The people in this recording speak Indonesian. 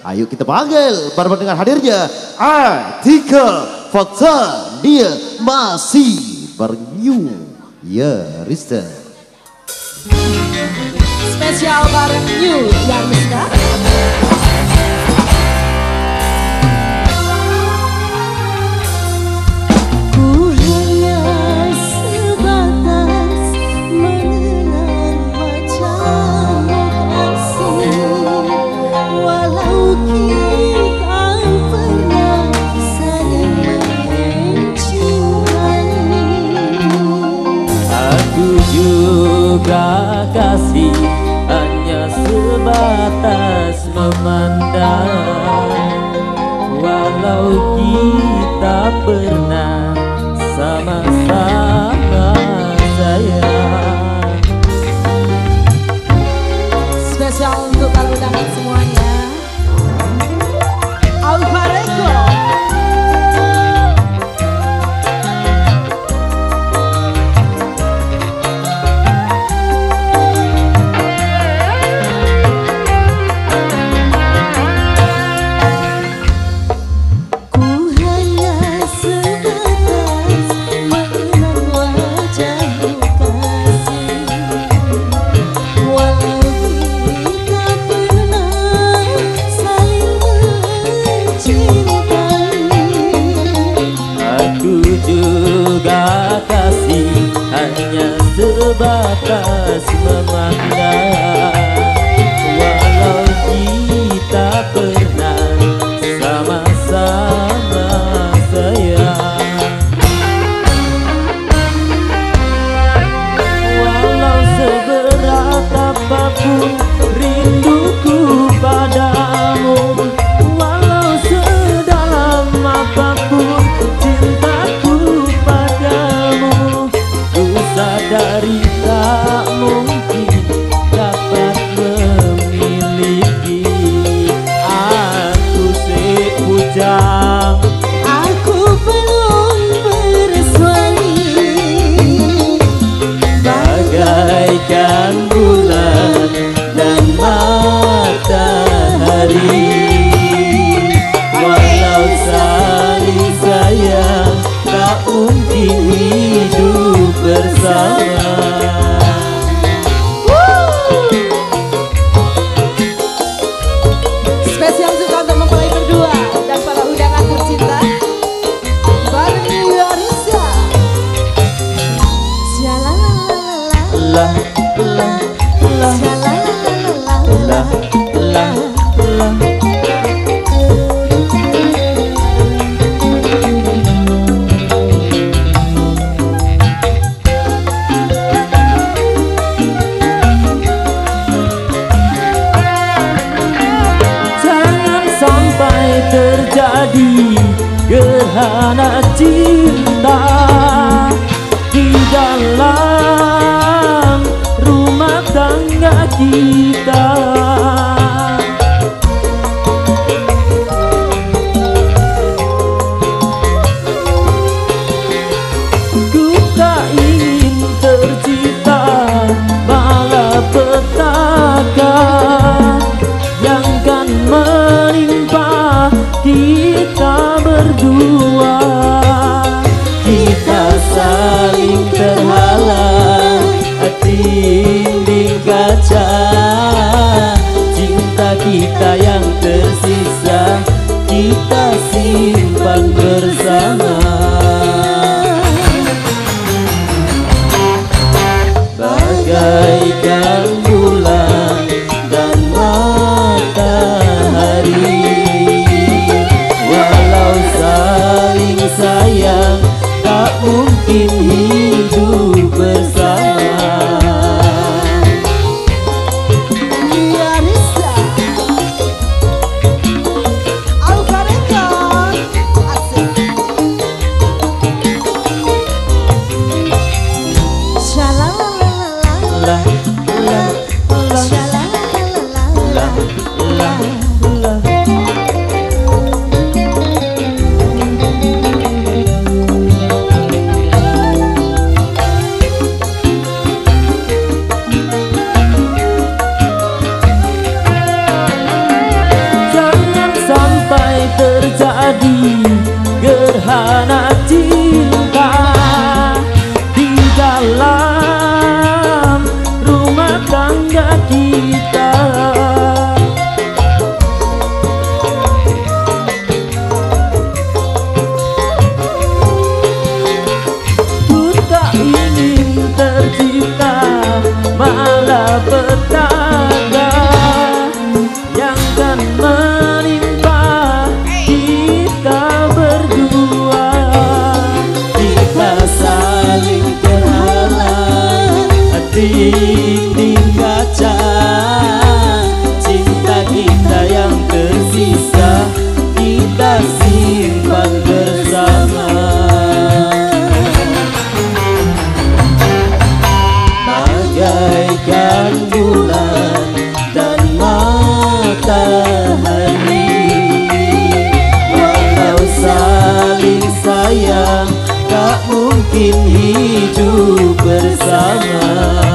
Ayo kita panggil para pendengar hadirnya. Artikel Fakta. Dia masih bernyu Ya Rista. Spesial bareng New Ya Rista juga kasih hanya sebatas memandang. Walau kita pernah sebatas memandang Walau kita pernah sama-sama sayang. Walau seberat apa pun terjadi gerhana cinta di dalam rumah tangga kita. Saling terhalang dinding kaca. Cinta kita yang tersisa kita simpan bersama. bagaikan Gracias. mungkin hidup bersama.